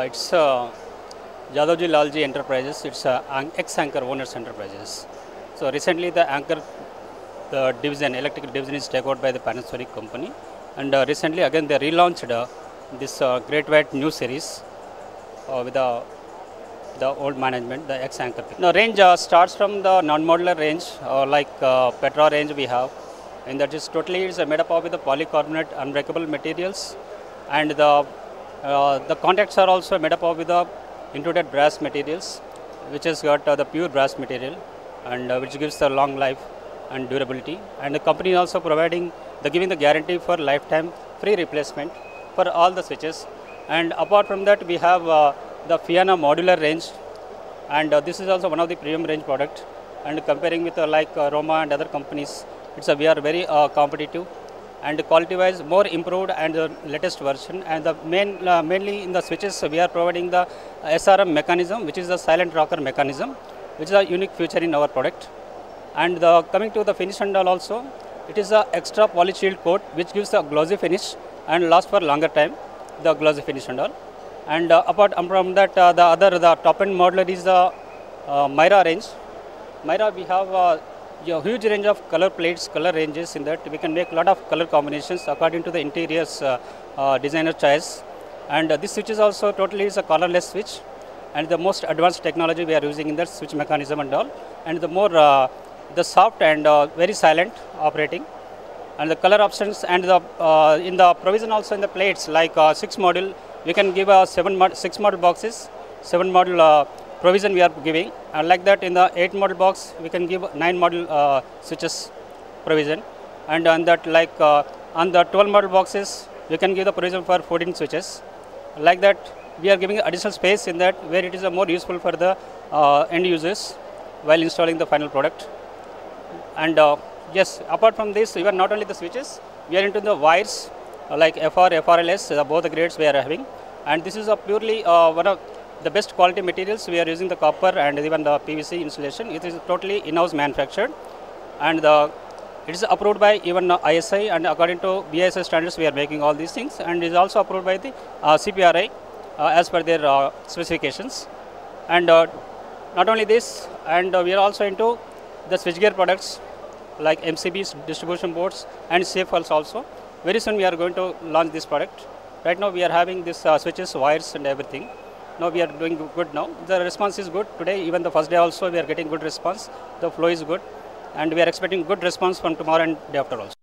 it's uh, Jadavji Lalji Enterprises. It's uh, ex-Anchor Owners Enterprises. So recently the Anchor the division, electrical division is taken out by the Panasonic company. And uh, recently again they relaunched uh, this uh, Great White new series uh, with the the old management, the ex-Anchor. The range uh, starts from the non-modular range, uh, like uh, Petra range we have, and that is totally is made up of the polycarbonate unbreakable materials, and the uh, the contacts are also made up of with the included brass materials, which has got uh, the pure brass material, and uh, which gives the long life and durability. And the company is also providing the giving the guarantee for lifetime free replacement for all the switches. And apart from that, we have uh, the Fiana modular range, and uh, this is also one of the premium range product. And comparing with uh, like uh, Roma and other companies, it's we are very uh, competitive and quality wise more improved and the latest version. And the main uh, mainly in the switches we are providing the SRM mechanism which is the silent rocker mechanism which is a unique feature in our product. And the coming to the finish handle also it is a extra poly shield coat which gives a glossy finish and lasts for longer time the glossy finish and all. And uh, apart from that uh, the other the top end modeler is the uh, Myra range. Myra we have uh, a huge range of color plates, color ranges in that we can make a lot of color combinations according to the interiors uh, uh, designer choice. And uh, this switch is also totally is a colorless switch and the most advanced technology we are using in that switch mechanism and all. And the more uh, the soft and uh, very silent operating and the color options and the uh, in the provision also in the plates like uh, six module we can give a seven mod six model boxes, seven model uh, provision we are giving. And like that in the 8 model box we can give 9 model uh, switches provision. And on that like uh, on the 12 model boxes we can give the provision for 14 switches. Like that we are giving additional space in that where it is more useful for the uh, end users while installing the final product. And uh, yes apart from this even not only the switches we are into the wires uh, like FR, FRLS both the grades we are having. And this is a purely uh, one of the best quality materials we are using the copper and even the PVC insulation. It is totally in-house manufactured and the it is approved by even ISI and according to BIS standards we are making all these things and is also approved by the uh, CPRI uh, as per their uh, specifications. And uh, not only this and uh, we are also into the switchgear products like MCBs, distribution boards and CFLs also. Very soon we are going to launch this product. Right now we are having this uh, switches, wires and everything now we are doing good now. The response is good. Today, even the first day also, we are getting good response. The flow is good. And we are expecting good response from tomorrow and day after also.